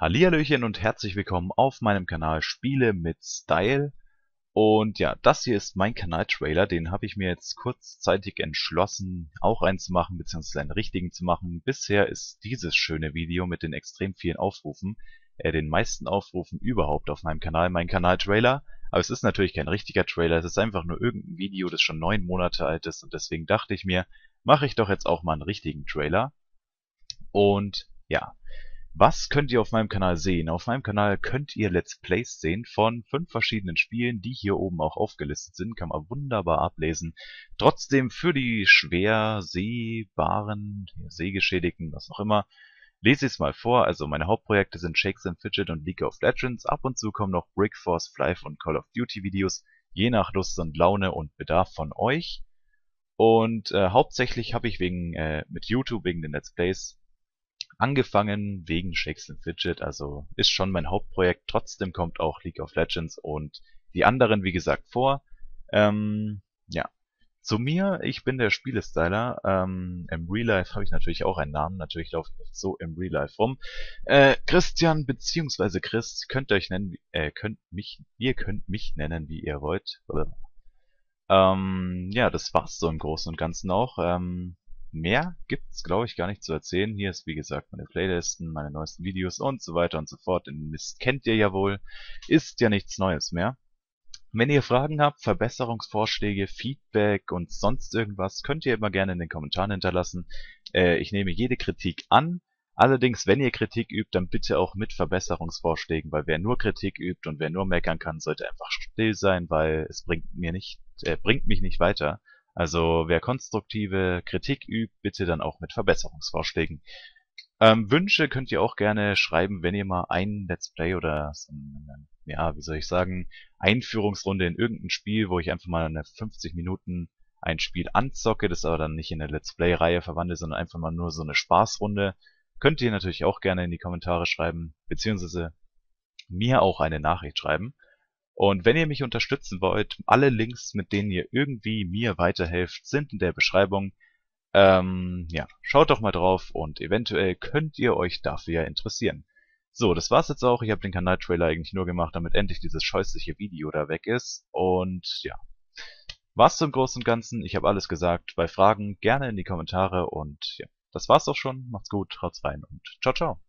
Hallihallöchen und herzlich willkommen auf meinem Kanal Spiele mit Style. Und ja, das hier ist mein Kanaltrailer, den habe ich mir jetzt kurzzeitig entschlossen, auch einzumachen, beziehungsweise einen richtigen zu machen. Bisher ist dieses schöne Video mit den extrem vielen Aufrufen, äh, den meisten Aufrufen überhaupt auf meinem Kanal, mein Kanaltrailer. Aber es ist natürlich kein richtiger Trailer, es ist einfach nur irgendein Video, das schon neun Monate alt ist und deswegen dachte ich mir, mache ich doch jetzt auch mal einen richtigen Trailer. Und ja, was könnt ihr auf meinem Kanal sehen? Auf meinem Kanal könnt ihr Let's Plays sehen von fünf verschiedenen Spielen, die hier oben auch aufgelistet sind. Kann man wunderbar ablesen. Trotzdem für die schwer sehbaren, sehgeschädigten, was auch immer, lese ich es mal vor. Also meine Hauptprojekte sind Shakes and Fidget und League of Legends. Ab und zu kommen noch Brickforce, Flife und Call of Duty Videos, je nach Lust und Laune und Bedarf von euch. Und äh, hauptsächlich habe ich wegen äh, mit YouTube wegen den Let's Plays angefangen wegen Shakes Fidget, also ist schon mein Hauptprojekt. Trotzdem kommt auch League of Legends und die anderen, wie gesagt, vor. Ähm, ja. Zu mir, ich bin der Spielestyler. Ähm, Im Real Life habe ich natürlich auch einen Namen. Natürlich laufe ich nicht so im Real Life rum. Äh, Christian beziehungsweise Chris könnt ihr euch nennen, äh, könnt mich, ihr könnt mich nennen, wie ihr wollt. Ähm, ja, das war's so im Großen und Ganzen auch. Ähm, Mehr gibt's, glaube ich, gar nicht zu erzählen. Hier ist, wie gesagt, meine Playlisten, meine neuesten Videos und so weiter und so fort. Den Mist kennt ihr ja wohl. Ist ja nichts Neues mehr. Wenn ihr Fragen habt, Verbesserungsvorschläge, Feedback und sonst irgendwas, könnt ihr immer gerne in den Kommentaren hinterlassen. Äh, ich nehme jede Kritik an. Allerdings, wenn ihr Kritik übt, dann bitte auch mit Verbesserungsvorschlägen, weil wer nur Kritik übt und wer nur meckern kann, sollte einfach still sein, weil es bringt mir nicht, äh, bringt mich nicht weiter. Also wer konstruktive Kritik übt, bitte dann auch mit Verbesserungsvorschlägen. Ähm, Wünsche könnt ihr auch gerne schreiben, wenn ihr mal ein Let's Play oder so eine, ja, wie soll ich sagen, Einführungsrunde in irgendein Spiel, wo ich einfach mal eine 50 Minuten ein Spiel anzocke, das aber dann nicht in eine Let's Play-Reihe verwandle, sondern einfach mal nur so eine Spaßrunde, könnt ihr natürlich auch gerne in die Kommentare schreiben, beziehungsweise mir auch eine Nachricht schreiben. Und wenn ihr mich unterstützen wollt, alle Links, mit denen ihr irgendwie mir weiterhelft, sind in der Beschreibung. Ähm, ja, schaut doch mal drauf und eventuell könnt ihr euch dafür ja interessieren. So, das war's jetzt auch. Ich habe den Kanaltrailer eigentlich nur gemacht, damit endlich dieses scheußliche Video da weg ist. Und ja, war's zum Großen und Ganzen. Ich habe alles gesagt. Bei Fragen gerne in die Kommentare und ja, das war's auch schon. Macht's gut, haut's rein und ciao, ciao.